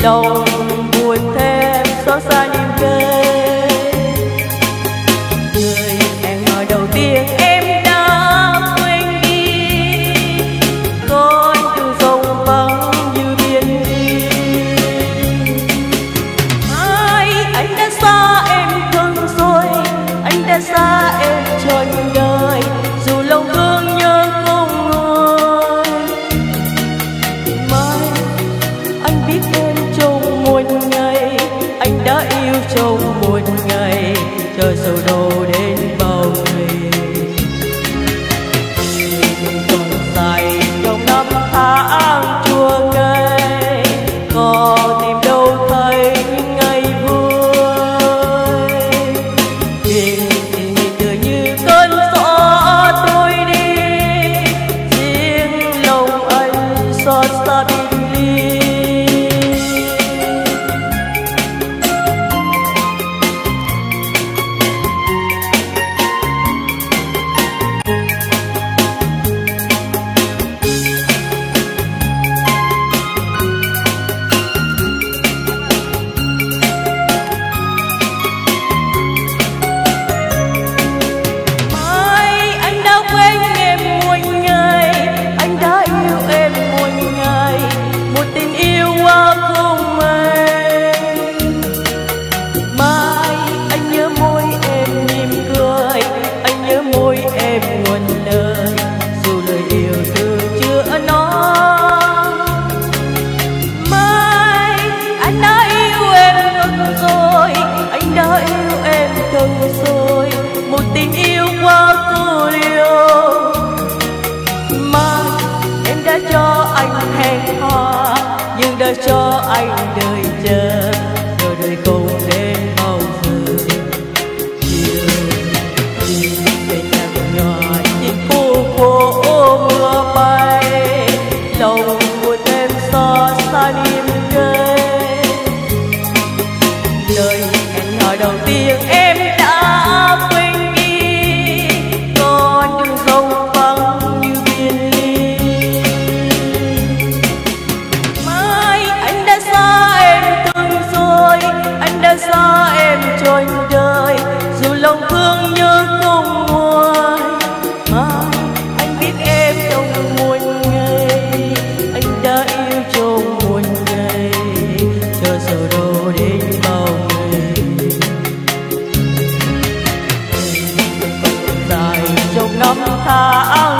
No. Lòng buồn em xót xa đi. Năm